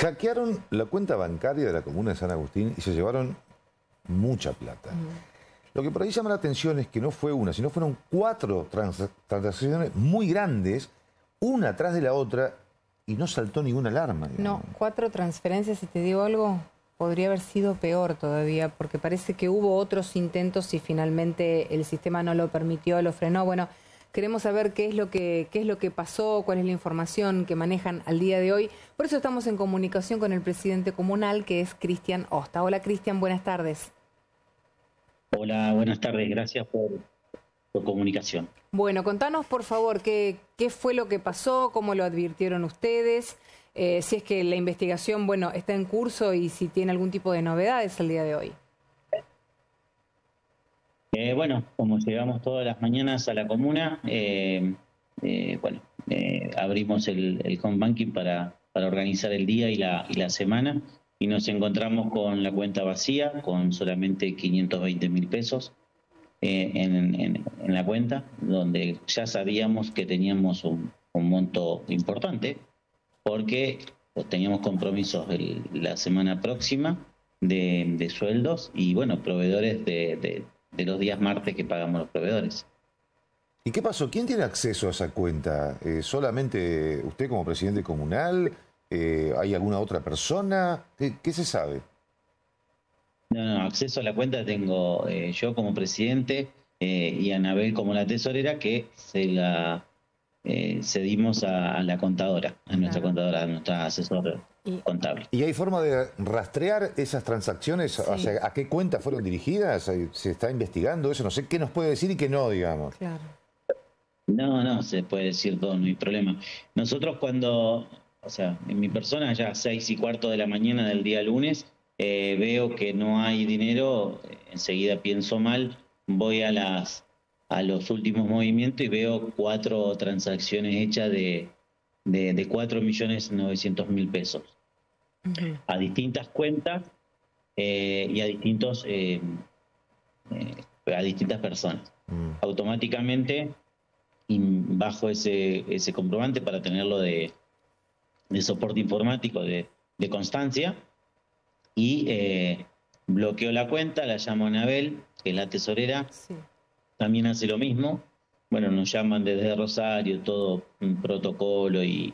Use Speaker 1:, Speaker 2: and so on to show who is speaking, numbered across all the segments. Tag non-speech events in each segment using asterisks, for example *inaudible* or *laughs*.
Speaker 1: Hackearon la cuenta bancaria de la comuna de San Agustín y se llevaron mucha plata. Lo que por ahí llama la atención es que no fue una, sino fueron cuatro transacciones muy grandes, una tras de la otra, y no saltó ninguna alarma.
Speaker 2: No, cuatro transferencias, y te digo algo, podría haber sido peor todavía, porque parece que hubo otros intentos y finalmente el sistema no lo permitió, lo frenó. Bueno, queremos saber qué es lo que, qué es lo que pasó, cuál es la información que manejan al día de hoy. Por eso estamos en comunicación con el presidente comunal, que es Cristian Osta. Hola Cristian, buenas tardes.
Speaker 3: Hola, buenas tardes, gracias por, comunicación.
Speaker 2: Bueno, contanos por favor qué, qué fue lo que pasó, cómo lo advirtieron ustedes, eh, si es que la investigación, bueno, está en curso y si tiene algún tipo de novedades el día de hoy.
Speaker 3: Eh, bueno, como llegamos todas las mañanas a la comuna, eh, bueno, abrimos el, el home banking para, para organizar el día y la, y la semana y nos encontramos con la cuenta vacía, con solamente 520 mil pesos. Eh, en, la cuenta, donde ya sabíamos que teníamos un, monto importante, porque teníamos compromisos la semana próxima de, sueldos y, bueno, proveedores de, los días martes que pagamos los proveedores.
Speaker 1: ¿Y qué pasó? ¿Quién tiene acceso a esa cuenta? Eh, ¿Solamente usted como presidente comunal? Eh, ¿Hay alguna otra persona? ¿Qué, se sabe?
Speaker 3: No, no, acceso a la cuenta tengo eh, yo como presidente y Anabel como la tesorera que se la cedimos a, la contadora, a nuestra contadora, a nuestra asesora contable.
Speaker 1: ¿Y hay forma de rastrear esas transacciones? ¿A qué cuenta fueron dirigidas? ¿Se está investigando eso? No sé qué nos puede decir y qué no, digamos. Claro.
Speaker 3: No, no, se puede decir todo, no hay problema. Nosotros cuando o sea, en mi persona ya a seis y cuarto de la mañana del día lunes eh, veo que no hay dinero, enseguida pienso mal, voy a las a los últimos movimientos y veo cuatro transacciones hechas de, de, de 4 millones 900 mil pesos a distintas cuentas eh, y a distintos eh, a distintas personas. Mm. Automáticamente bajo ese, ese comprobante para tenerlo de, de soporte informático de, Constancia y eh, bloqueó la cuenta, la llamo a Anabel, que es la tesorera, también hace lo mismo. Bueno, nos llaman desde Rosario, todo un protocolo y,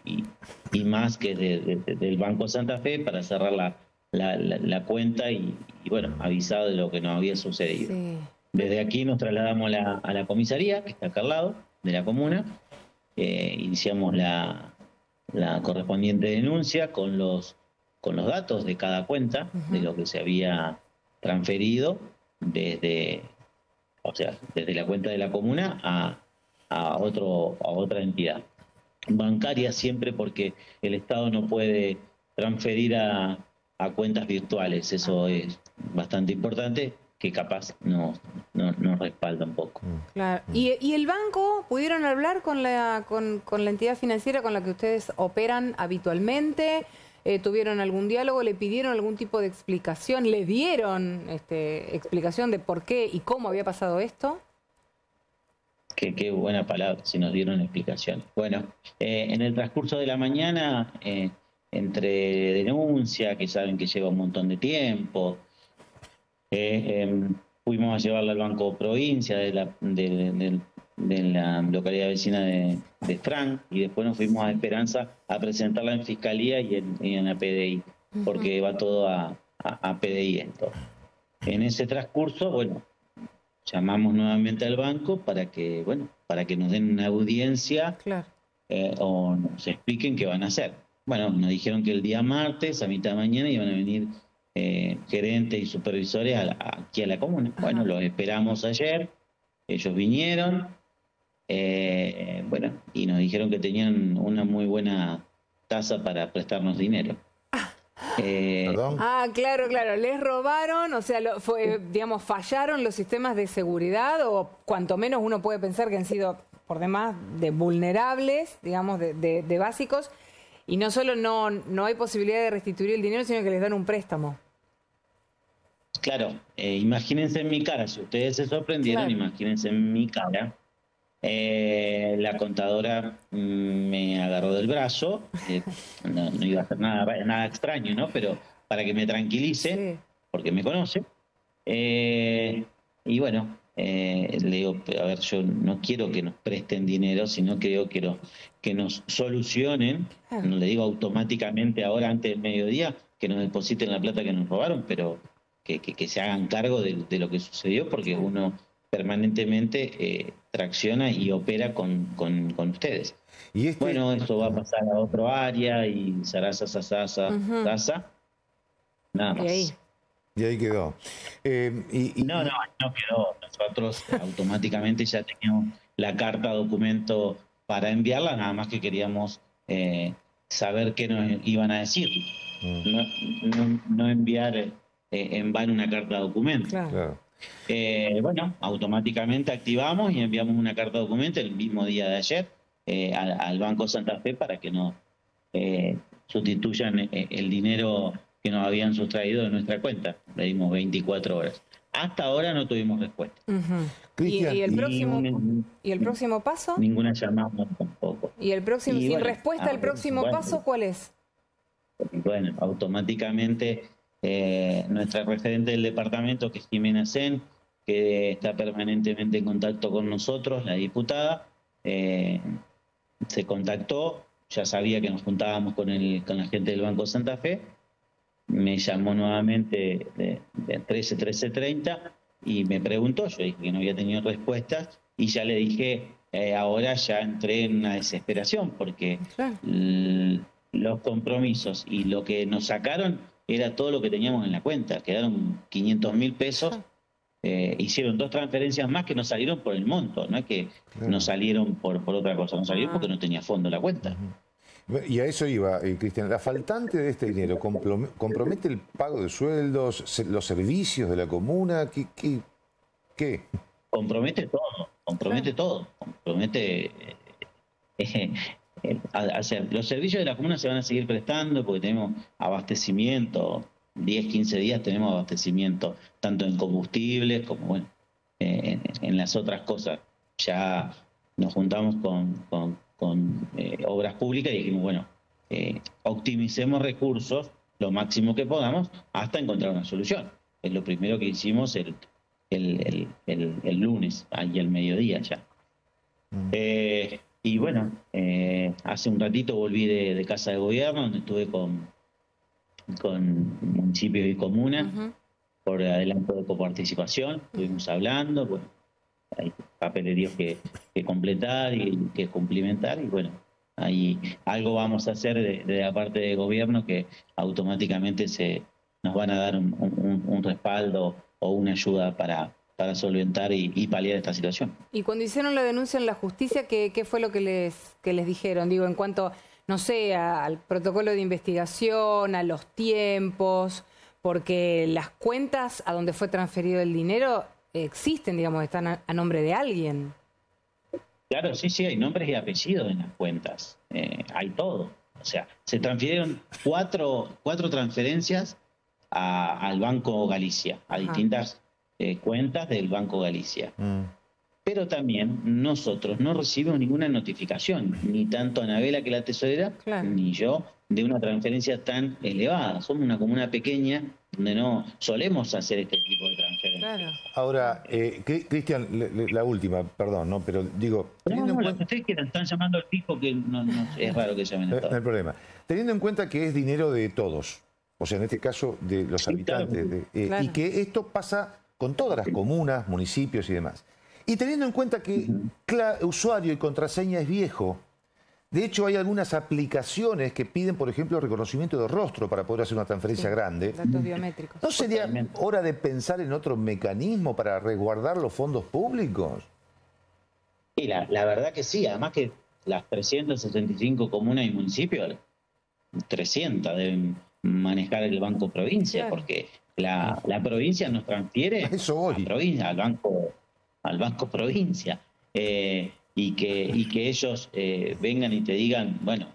Speaker 3: más que del Banco Santa Fe para cerrar la, la, cuenta y, bueno, avisado de lo que nos había sucedido. Desde aquí nos trasladamos a la, comisaría, que está acá al lado de la comuna, eh, iniciamos la, la correspondiente denuncia con los, con los datos de cada cuenta, de lo que se había transferido desde, o sea, desde la cuenta de la comuna a, a, otro, a otra entidad. Bancaria siempre porque el Estado no puede transferir a, a cuentas virtuales, eso es bastante importante que capaz nos, no, respalda un poco.
Speaker 2: Mm. Claro. Mm. ¿Y, ¿Y, el banco pudieron hablar con la, con, con, la entidad financiera con la que ustedes operan habitualmente? Eh, ¿Tuvieron algún diálogo? ¿Le pidieron algún tipo de explicación? ¿Le dieron este, explicación de por qué y cómo había pasado esto?
Speaker 3: Qué, qué buena palabra, si nos dieron explicaciones. Bueno, eh, en el transcurso de la mañana, eh, entre denuncia, que saben que lleva un montón de tiempo, Em, fuimos a llevarla al Banco Provincia de la, de, la localidad vecina de, de Frank y después nos fuimos a Esperanza a presentarla en Fiscalía y en, la PDI, porque va todo a, a, PDI esto. En ese transcurso, bueno, llamamos nuevamente al banco para que, bueno, para que nos den una audiencia eh, o nos expliquen qué van a hacer. Bueno, nos dijeron que el día martes a mitad de mañana iban a venir eh, gerentes y supervisores aquí a la comuna. Bueno, los esperamos ayer, ellos vinieron, eh, bueno, y nos dijeron que tenían una muy buena tasa para prestarnos dinero.
Speaker 2: Eh, ah, claro, claro. Les robaron, o sea, fue, digamos, fallaron los sistemas de seguridad o cuanto menos uno puede pensar que han sido por demás de vulnerables, digamos, de, de básicos. Y no solo no, no hay posibilidad de restituir el dinero, sino que les dan un préstamo.
Speaker 3: Claro, eh, imagínense en mi cara, si ustedes se sorprendieron, imagínense en mi cara, Eh, la contadora mm, me agarró del brazo, eh, no, iba a hacer nada, nada extraño, ¿no? Pero para que me tranquilice, porque me conoce. Eh, y bueno, le digo, a ver, yo no quiero que nos presten dinero, sino que quiero que nos solucionen, no le digo automáticamente ahora antes del mediodía, que nos depositen la plata que nos robaron, pero que, que, se hagan cargo de, de, lo que sucedió, porque uno permanentemente eh, tracciona y opera con, con, ustedes. ¿Y este... Bueno, esto va a pasar a otro área y sarasa, sasa, nada más.
Speaker 1: Y ahí, y ahí quedó.
Speaker 3: Eh, y, No, no, no quedó. Nosotros *laughs* automáticamente ya teníamos la carta documento para enviarla, nada más que queríamos eh, saber qué nos iban a decir. Mm. No, no, enviar eh, en vano una carta documento. claro. Eh, bueno, automáticamente activamos y enviamos una carta de documento el mismo día de ayer eh, al, Banco Santa Fe para que nos eh, sustituyan el dinero que nos habían sustraído de nuestra cuenta. Le dimos 24 horas. Hasta ahora no tuvimos respuesta.
Speaker 2: ¿Y, el próximo, y, el próximo paso?
Speaker 3: Ninguna llamada tampoco.
Speaker 2: ¿Y el próximo, sin respuesta, el próximo paso cuál es?
Speaker 3: Bueno, automáticamente eh, nuestra referente del departamento, que es Jimena Sen, que está permanentemente en contacto con nosotros, la diputada, eh, se contactó, ya sabía que nos juntábamos con, el, con la gente del Banco Santa Fe, me llamó nuevamente de, 13, 13.30 y me preguntó, yo dije que no había tenido respuestas y ya le dije, eh, ahora ya entré en una desesperación porque los compromisos y lo que nos sacaron era todo lo que teníamos en la cuenta. Quedaron 500 mil pesos. Eh, hicieron dos transferencias más que no salieron por el monto, no es que no salieron por, por otra cosa, no salieron porque no tenía fondo la cuenta.
Speaker 1: Y a eso iba, eh, Cristian. La faltante de este dinero compromete el pago de sueldos, los servicios de la comuna. ¿Qué? qué,
Speaker 3: Compromete todo, compromete todo. Compromete eh, hacer. Los servicios de la comuna se van a seguir prestando porque tenemos abastecimiento, 10, 15 días tenemos abastecimiento, tanto en combustibles como bueno, en, las otras cosas. Ya nos juntamos con, con, eh, obras públicas y dijimos, bueno, eh, optimicemos recursos lo máximo que podamos hasta encontrar una solución. Es lo primero que hicimos el, el, el, lunes, ahí al mediodía ya. Mm. Eh, y bueno, eh, hace un ratito volví de, Casa de Gobierno, donde estuve con, con municipios y comunas por adelanto de coparticipación. Estuvimos hablando, bueno, hay papeleríos que, completar y que cumplimentar, y bueno, ahí algo vamos a hacer de, la parte de gobierno que automáticamente se nos van a dar un respaldo o una ayuda para, para solventar y, paliar esta situación.
Speaker 2: Y cuando hicieron la denuncia en la justicia, ¿qué, qué fue lo que les, que les dijeron? Digo, en cuanto, no sé, al protocolo de investigación, a los tiempos, porque las cuentas a donde fue transferido el dinero existen, digamos, están a, nombre de alguien.
Speaker 3: Claro, sí, sí, hay nombres y apellidos en las cuentas, eh, hay todo. O sea, se transfirieron cuatro, cuatro transferencias al Banco Galicia, a distintas eh, cuentas del Banco Galicia. Mm. Pero también nosotros no recibimos ninguna notificación, ni tanto Anabela, que la tesorera, ni yo, de una transferencia tan elevada. Somos una comuna pequeña donde no solemos hacer este tipo de transferencias.
Speaker 1: Ahora, eh, Cristian, la, última, perdón, ¿no? Pero digo...
Speaker 3: No, no, ustedes quieran, están llamando al fijo que no, es raro que llamen a
Speaker 1: todos. No hay problema. Teniendo en cuenta que es dinero de todos, o sea, en este caso de los habitantes, eh, y que esto pasa con todas las comunas, municipios y demás. Y teniendo en cuenta que usuario y contraseña es viejo, de hecho hay algunas aplicaciones que piden, por ejemplo, reconocimiento de rostro para poder hacer una transferencia grande.
Speaker 2: Datos biométricos.
Speaker 1: ¿No sería hora de pensar en otro mecanismo para resguardar los fondos públicos?
Speaker 3: Sí, la, verdad que sí, además que las 365 comunas y municipios, 300 deben manejar el Banco Provincia, porque la, la provincia nos transfiere
Speaker 1: Eso
Speaker 3: provincia, al banco, al banco provincia, eh, y que y que ellos eh, vengan y te digan, bueno,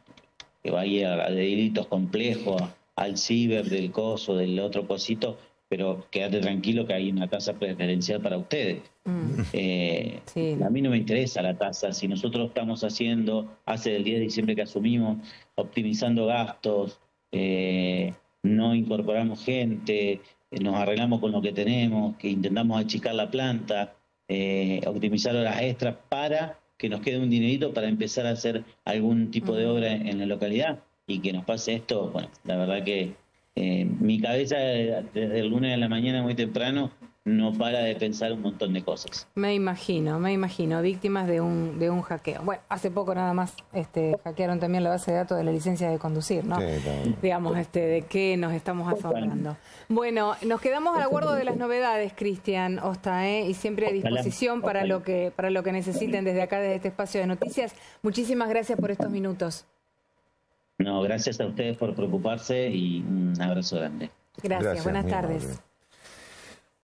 Speaker 3: que vaya a delitos complejos, al ciber del coso, del otro cosito, pero quédate tranquilo que hay una tasa preferencial para ustedes. Mm. Eh, a mí no me interesa la tasa. Si nosotros estamos haciendo, hace el 10 de diciembre que asumimos, optimizando gastos, eh, no incorporamos gente, eh, nos arreglamos con lo que tenemos, que intentamos achicar la planta, optimizar horas extras para que nos quede un dinerito para empezar a hacer algún tipo de obra en la localidad y que nos pase esto, bueno, la verdad que eh, mi cabeza desde el lunes de la mañana muy temprano no para de pensar un montón de cosas.
Speaker 2: Me imagino, me imagino, víctimas de un, de un hackeo. Bueno, hace poco nada más este, hackearon también la base de datos de la licencia de conducir, ¿no? Digamos, este, de qué nos estamos asombrando. Bueno, nos quedamos al acuerdo de las novedades, Cristian Osta, ¿eh? y siempre a disposición para lo que para lo que necesiten desde acá, desde este espacio de noticias. Muchísimas gracias por estos minutos.
Speaker 3: No, gracias a ustedes por preocuparse y un abrazo grande.
Speaker 2: Gracias, buenas tardes.